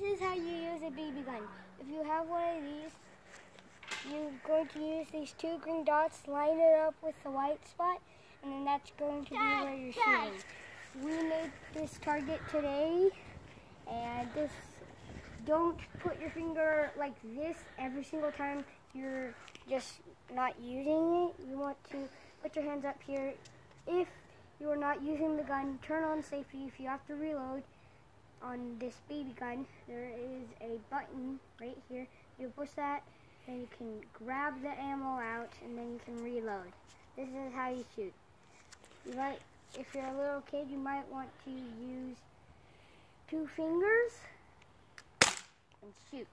This is how you use a BB gun. If you have one of these, you're going to use these two green dots, line it up with the white spot, and then that's going to be where you're shooting. We made this target today, and this, don't put your finger like this every single time you're just not using it. You want to put your hands up here. If you are not using the gun, turn on safety. If you have to reload on this BB gun, there is a button right here. You push that, then you can grab the ammo out, and then you can reload. This is how you shoot. You might, if you're a little kid, you might want to use two fingers and shoot.